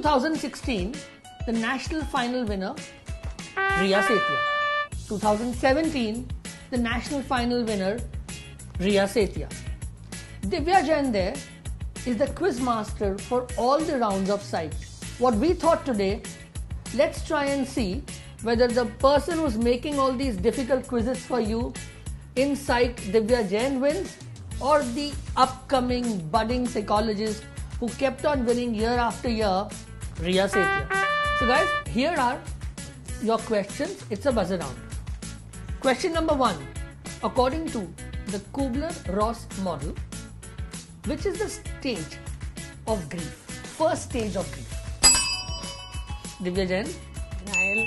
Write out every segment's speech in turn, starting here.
2016, the national final winner, Ria Setiya. 2017, the national final winner, Ria Setiya. Divya Jain there is the quiz master for all the rounds of psych. What we thought today, let's try and see whether the person who's making all these difficult quizzes for you in psych Divya Jain wins or the upcoming budding psychologist who kept on winning year after year, Ria Setiya. So guys, here are your questions. It's a buzzer round. Question number one. According to the Kubler-Ross model, which is the stage of grief? First stage of grief. Divya Jain? Denial.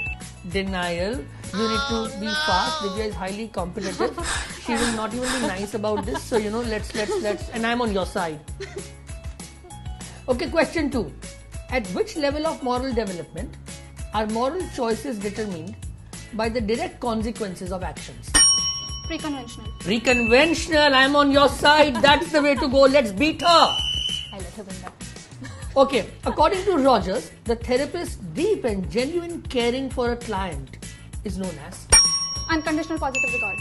Denial. You need to be oh, fast. Divya is highly competitive. She will not even be nice about this. So you know, let's let's let's. And I'm on your side. Okay, question two. At which level of moral development are moral choices determined by the direct consequences of actions? Pre-conventional. Reconventional, I'm on your side. That's the way to go. Let's beat her. I let her win that. Okay, according to Rogers, the therapist's deep and genuine caring for a client is known as. Unconditional positive regard.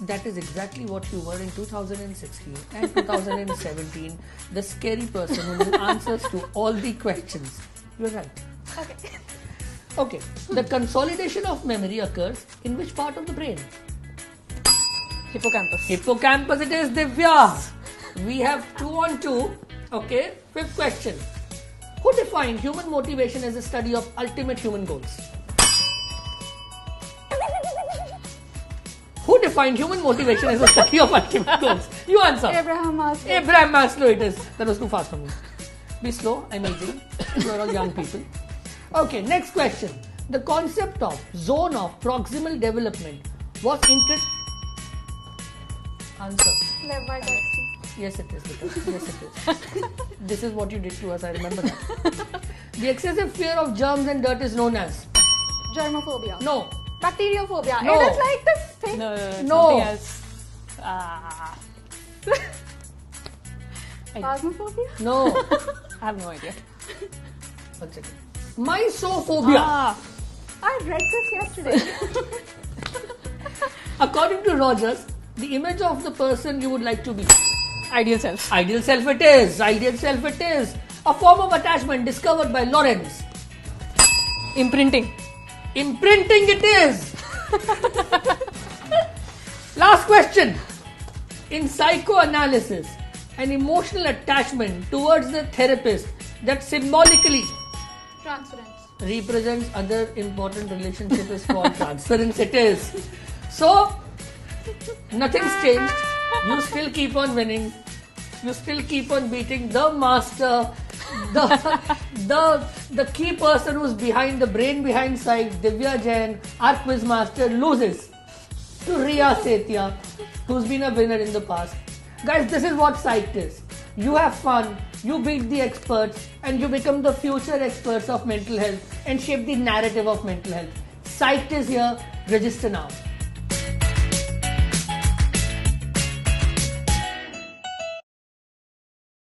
That is exactly what you were in 2016 and 2017. the scary person who answers to all the questions. You're right. Okay. Okay, the consolidation of memory occurs in which part of the brain? Hippocampus. Hippocampus it is Divya. We have two on two. Okay, fifth question. Who defined human motivation as a study of ultimate human goals? Defined human motivation as a study of ultimate goals? You answer. Abraham Maslow. Abraham Maslow it is. That was too fast for me. Be slow, I'm aging. You are all young people. Okay, next question. The concept of zone of proximal development was introduced. Answer. Lev Vygotsky. Yes, it is. Because, yes, it is. this is what you did to us. I remember that. the excessive fear of germs and dirt is known as. Germophobia. No. Bacteriophobia. No. It is like this thing. No, no, no, No. something else. Ah. Phasmophobia? No. I have no idea. One second. Mysophobia. Ah, I read this yesterday. According to Rogers, the image of the person you would like to be. ideal self. Ideal self it is. Ideal self it is. A form of attachment discovered by Lorenz. Imprinting. Imprinting it is. Last question. In psychoanalysis, an emotional attachment towards the therapist that symbolically Transference. represents other important relationship is called transference it is. So, nothing's changed. You still keep on winning. You still keep on beating the master, the the the key person who's behind the brain behind side, Divya Jain, our quiz master loses to Ria Setiya, who's been a winner in the past. Guys, this is what Psych-ED is. You have fun, you beat the experts, and you become the future experts of mental health and shape the narrative of mental health. Psych-ED is here, register now.